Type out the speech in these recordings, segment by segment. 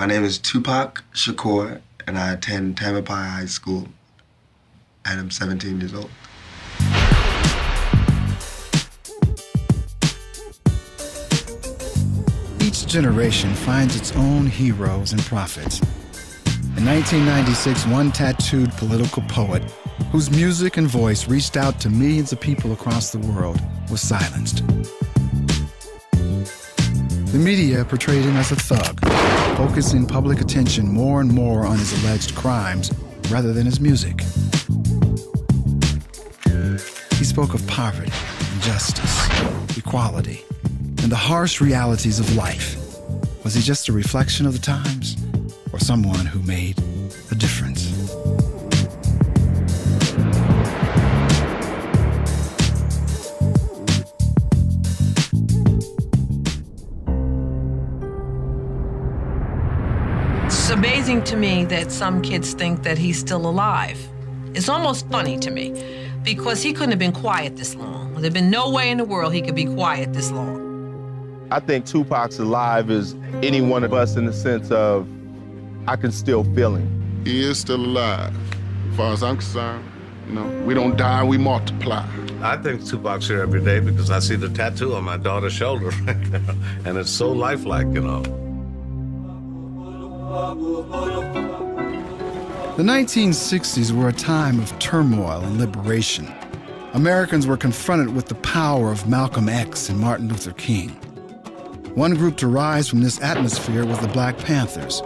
My name is Tupac Shakur, and I attend Tamalpais High School, and I'm 17 years old. Each generation finds its own heroes and prophets. In 1996, one tattooed political poet, whose music and voice reached out to millions of people across the world, was silenced. The media portrayed him as a thug, focusing public attention more and more on his alleged crimes rather than his music. He spoke of poverty, injustice, equality, and the harsh realities of life. Was he just a reflection of the times or someone who made a difference? Amazing to me that some kids think that he's still alive. It's almost funny to me because he couldn't have been quiet this long. There'd been no way in the world he could be quiet this long. I think Tupac's alive as any one of us in the sense of I can still feel him. He is still alive. As far as I'm concerned, you know, we don't die, we multiply. I think Tupac's here every day because I see the tattoo on my daughter's shoulder right now, and it's so lifelike, you know. The 1960s were a time of turmoil and liberation. Americans were confronted with the power of Malcolm X and Martin Luther King. One group to rise from this atmosphere was the Black Panthers.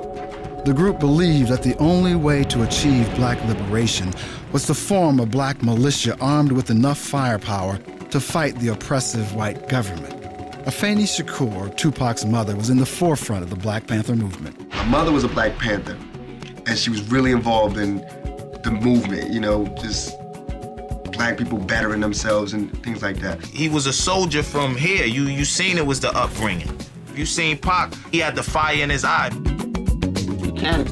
The group believed that the only way to achieve black liberation was to form a black militia armed with enough firepower to fight the oppressive white government. Afeni Shakur, Tupac's mother, was in the forefront of the Black Panther movement. My mother was a Black Panther, and she was really involved in the movement, you know, just black people bettering themselves and things like that. He was a soldier from here. You you seen it was the upbringing. You seen Pac, he had the fire in his eye. You can't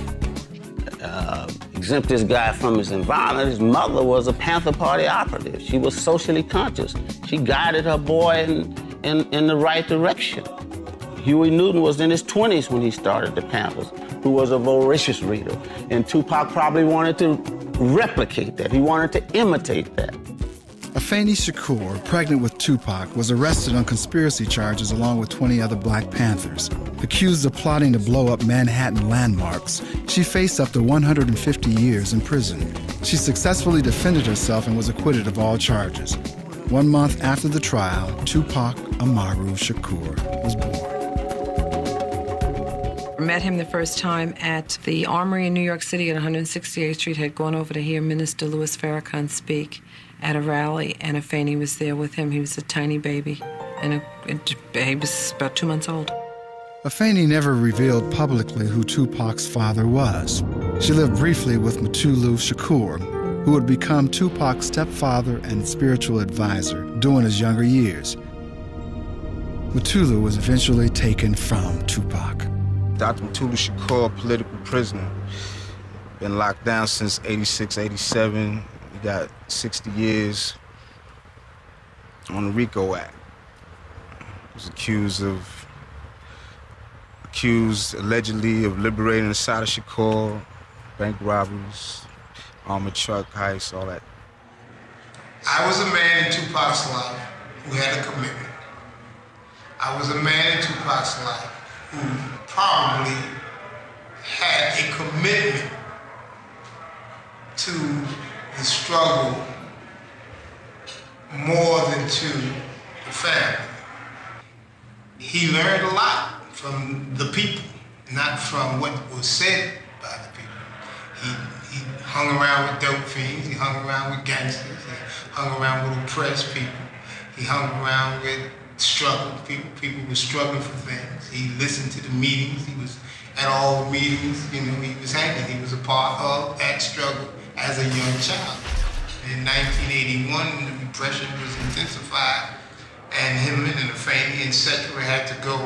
uh, exempt this guy from his environment. His mother was a Panther Party operative. She was socially conscious. She guided her boy in, in, in the right direction. Huey Newton was in his 20s when he started the Panthers, who was a voracious reader. And Tupac probably wanted to replicate that. He wanted to imitate that. Afeni Shakur, pregnant with Tupac, was arrested on conspiracy charges along with 20 other Black Panthers. Accused of plotting to blow up Manhattan landmarks, she faced up to 150 years in prison. She successfully defended herself and was acquitted of all charges. One month after the trial, Tupac Amaru Shakur was born. Met him the first time at the Armory in New York City at 168th Street. Had gone over to hear Minister Louis Farrakhan speak at a rally, and Afeni was there with him. He was a tiny baby, and a, a, he was about two months old. Afeni never revealed publicly who Tupac's father was. She lived briefly with Mutulu Shakur, who would become Tupac's stepfather and spiritual advisor during his younger years. Mutulu was eventually taken from Tupac. Dr. Mutulu Shakur, political prisoner. Been locked down since 86, 87. He got 60 years on the RICO Act. Was accused of, accused allegedly of liberating of Shakur, bank robberies, armored truck heists, all that. I was a man in Tupac's life who had a commitment. I was a man in Tupac's life who probably had a commitment to the struggle more than to the family. He learned a lot from the people, not from what was said by the people. He, he hung around with dope fiends, he hung around with gangsters, he hung around with oppressed people, he hung around with struggle. People, people were struggling for things. He listened to the meetings. He was at all the meetings. You know, he was hanging. He was a part of that struggle as a young child. In 1981, when the repression was intensified, and him and the family, and etc., had to go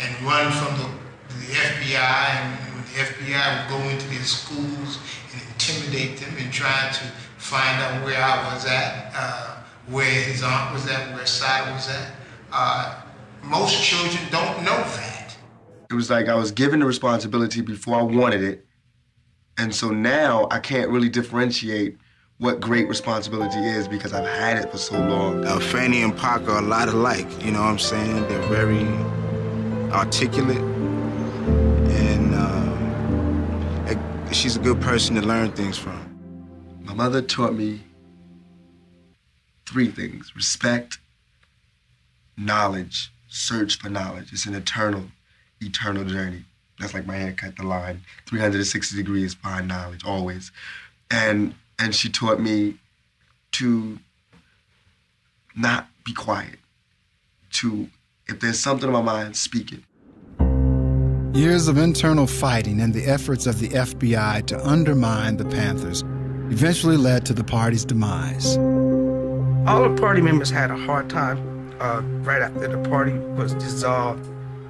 and run from the, the FBI, and the FBI would go into their schools and intimidate them and try to find out where I was at, uh, where his aunt was at, where Sada was at. Uh, most children don't know that. It was like I was given the responsibility before I wanted it. And so now I can't really differentiate what great responsibility is because I've had it for so long. Uh, Fanny and Pac are a lot alike, you know what I'm saying? They're very articulate, and uh, she's a good person to learn things from. My mother taught me three things respect, knowledge, search for knowledge. It's an eternal, eternal journey. That's like my haircut, the line 360 degrees behind knowledge, always. And and she taught me to not be quiet. To if there's something in my mind, speak it. Years of internal fighting and the efforts of the FBI to undermine the Panthers eventually led to the party's demise. All the party members had a hard time uh, right after the party was dissolved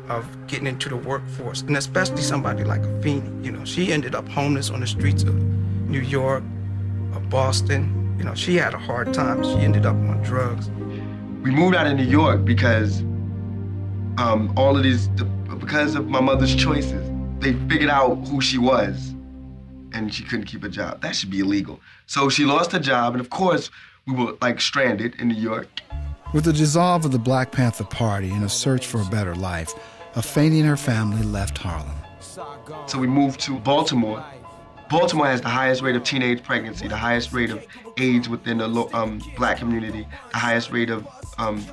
of getting into the workforce, and especially somebody like Afeni. You know, she ended up homeless on the streets of New York, of Boston. You know, she had a hard time. She ended up on drugs. We moved out of New York because um, all of these, because of my mother's choices, they figured out who she was, and she couldn't keep a job. That should be illegal. So she lost her job, and of course, we were like stranded in New York. With the dissolve of the Black Panther Party and a search for a better life, Afeni and her family left Harlem. So we moved to Baltimore. Baltimore has the highest rate of teenage pregnancy, the highest rate of AIDS within the um, black community, the highest rate of um,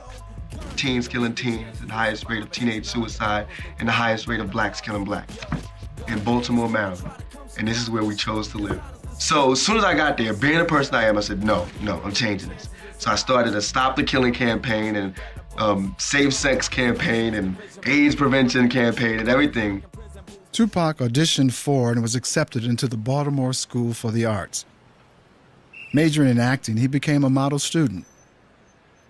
teens killing teens, the highest rate of teenage suicide, and the highest rate of blacks killing blacks in Baltimore, Maryland. And this is where we chose to live. So as soon as I got there, being the person I am, I said, no, no, I'm changing this. So I started a Stop the Killing campaign and um, safe sex campaign and AIDS prevention campaign and everything. Tupac auditioned for and was accepted into the Baltimore School for the Arts. Majoring in acting, he became a model student.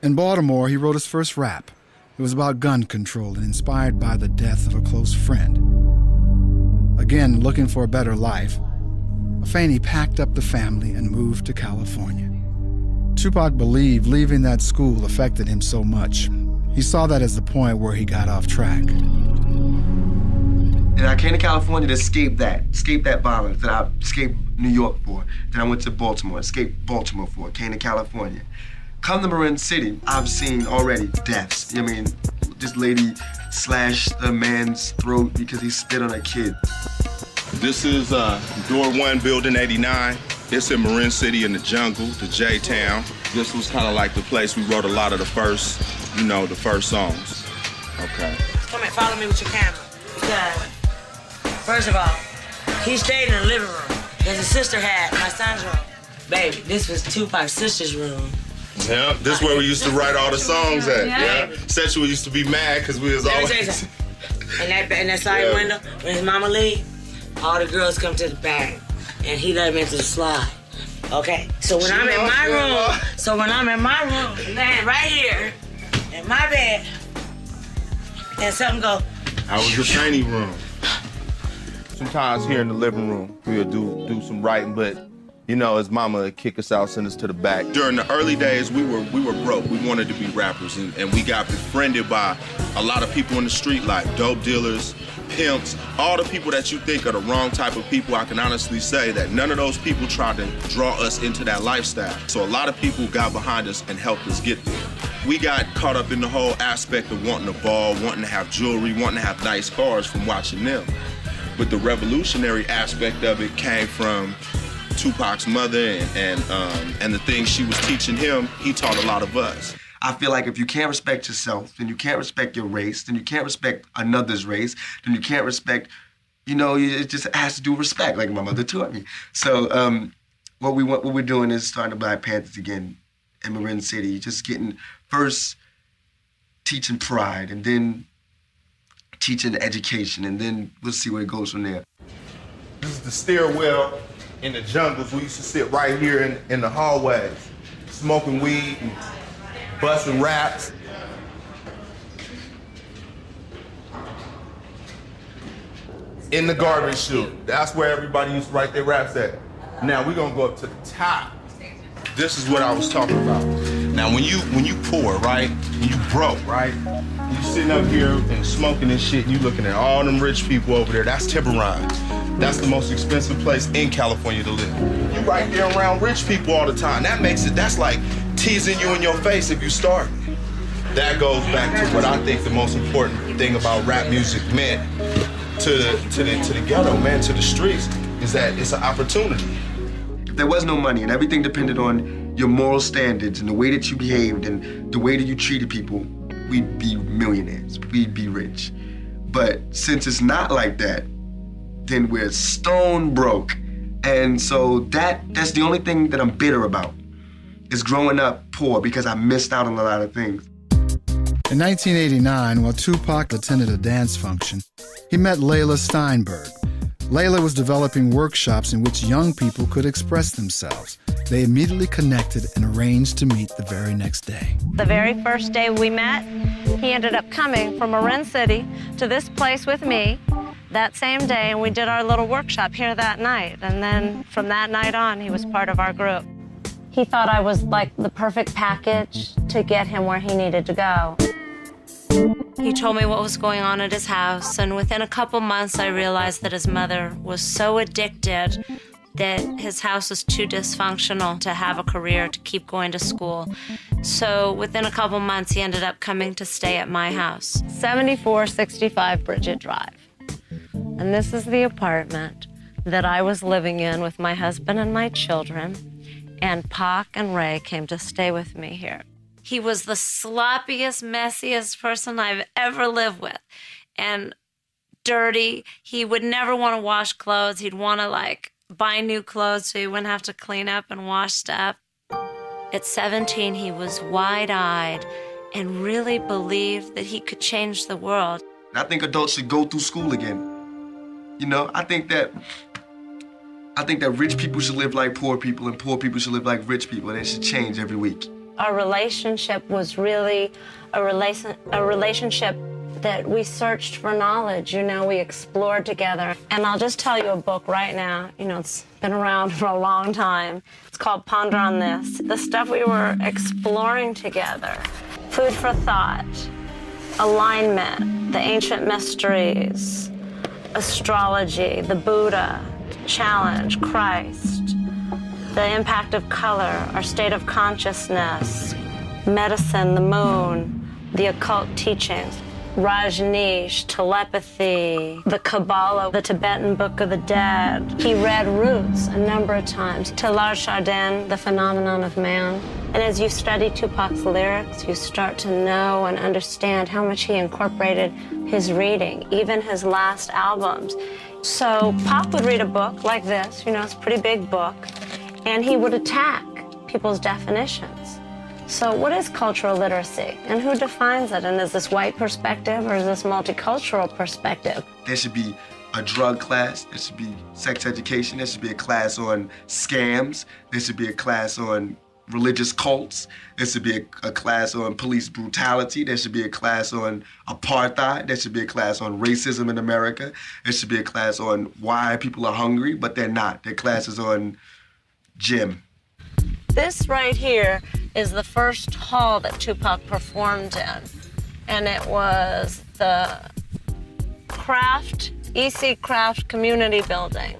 In Baltimore, he wrote his first rap. It was about gun control and inspired by the death of a close friend. Again, looking for a better life, Afeni packed up the family and moved to California. Tupac believed leaving that school affected him so much. He saw that as the point where he got off track. And I came to California to escape that, escape that violence that I escaped New York for. Then I went to Baltimore, escaped Baltimore for, came to California. Come to Marin City, I've seen already deaths. I mean, this lady slashed a man's throat because he spit on a kid. This is uh, Door 1, Building 89. It's in Marin City in the jungle, the J-Town. This was kind of like the place we wrote a lot of the first, you know, the first songs. Okay. Come and follow me with your camera. Because, first of all, he stayed in the living room. Because his sister had my son's room. Baby, this was Tupac's sister's room. Yeah, this is where we used to write all the songs at. Yeah. yeah. Sexual used to be mad because we was always. and that, and that side yeah. window, when his mama leave, all the girls come to the back and he let him into the slide. Okay? So when she I'm in my room, so when I'm in my room, laying right here in my bed, and something go. I was the training room. Sometimes here in the living room, we'll do do some writing, but you know, his mama would kick us out, send us to the back. During the early days, we were we were broke. We wanted to be rappers, and, and we got befriended by a lot of people in the street, like dope dealers, pimps, all the people that you think are the wrong type of people, I can honestly say that none of those people tried to draw us into that lifestyle. So a lot of people got behind us and helped us get there. We got caught up in the whole aspect of wanting a ball, wanting to have jewelry, wanting to have nice cars from watching them. But the revolutionary aspect of it came from Tupac's mother and and, um, and the things she was teaching him. He taught a lot of us. I feel like if you can't respect yourself, then you can't respect your race, then you can't respect another's race, then you can't respect, you know, it just has to do respect, like my mother taught me. So um, what we what we're doing is starting the Black Panthers again in Marin City, just getting first teaching pride, and then teaching education, and then we'll see where it goes from there. This is the stairwell in the jungles. We used to sit right here in, in the hallways, smoking weed and busting raps. In the garbage chute. That's where everybody used to write their raps at. Now we're gonna go up to the top. This is what I was talking about. Now when you when you poor, right? You broke, right? You sitting up here and smoking and shit, and you looking at all them rich people over there. That's Tiburon. That's the most expensive place in California to live. You right there around rich people all the time. That makes it, that's like teasing you in your face if you start. That goes back to what I think the most important thing about rap music meant to the, to the, to the ghetto, man, to the streets, is that it's an opportunity. There was no money and everything depended on your moral standards and the way that you behaved and the way that you treated people, we'd be millionaires. We'd be rich. But since it's not like that, then we're stone broke. And so that that's the only thing that I'm bitter about is growing up poor because I missed out on a lot of things. In 1989, while Tupac attended a dance function, he met Leila Steinberg. Leila was developing workshops in which young people could express themselves. They immediately connected and arranged to meet the very next day. The very first day we met, he ended up coming from Marin City to this place with me that same day, and we did our little workshop here that night. And then from that night on, he was part of our group. He thought I was like the perfect package to get him where he needed to go. He told me what was going on at his house, and within a couple months, I realized that his mother was so addicted that his house was too dysfunctional to have a career to keep going to school. So within a couple months, he ended up coming to stay at my house 7465 Bridget Drive. And this is the apartment that I was living in with my husband and my children. And Pac and Ray came to stay with me here. He was the sloppiest, messiest person I've ever lived with. And dirty. He would never want to wash clothes. He'd want to like buy new clothes so he wouldn't have to clean up and wash stuff. At 17, he was wide eyed and really believed that he could change the world. I think adults should go through school again. You know, I think that I think that rich people should live like poor people and poor people should live like rich people and it should change every week. Our relationship was really a, relation, a relationship that we searched for knowledge, you know, we explored together. And I'll just tell you a book right now, you know, it's been around for a long time. It's called Ponder on This. The stuff we were exploring together, food for thought, alignment, the ancient mysteries, astrology, the Buddha, challenge, Christ, the impact of color, our state of consciousness, medicine, the moon, the occult teachings. Rajneesh, telepathy, the Kabbalah, the Tibetan Book of the Dead. He read Roots a number of times. Teilhard Chardin, The Phenomenon of Man. And as you study Tupac's lyrics, you start to know and understand how much he incorporated his reading, even his last albums. So Pop would read a book like this, you know, it's a pretty big book, and he would attack people's definitions. So, what is cultural literacy and who defines it? And is this white perspective or is this multicultural perspective? There should be a drug class, there should be sex education, there should be a class on scams, there should be a class on religious cults, there should be a, a class on police brutality, there should be a class on apartheid, there should be a class on racism in America, there should be a class on why people are hungry, but they're not. Their classes on gym. This right here is the first hall that Tupac performed in. And it was the Craft, EC Craft Community Building.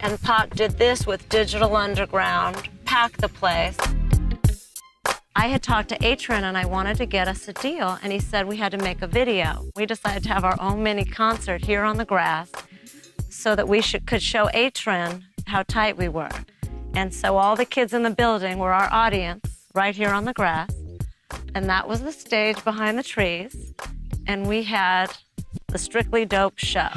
And Pac did this with Digital Underground, packed the place. I had talked to Atron and I wanted to get us a deal, and he said we had to make a video. We decided to have our own mini concert here on the grass so that we should, could show Atron how tight we were. And so all the kids in the building were our audience right here on the grass. And that was the stage behind the trees. And we had the Strictly Dope show.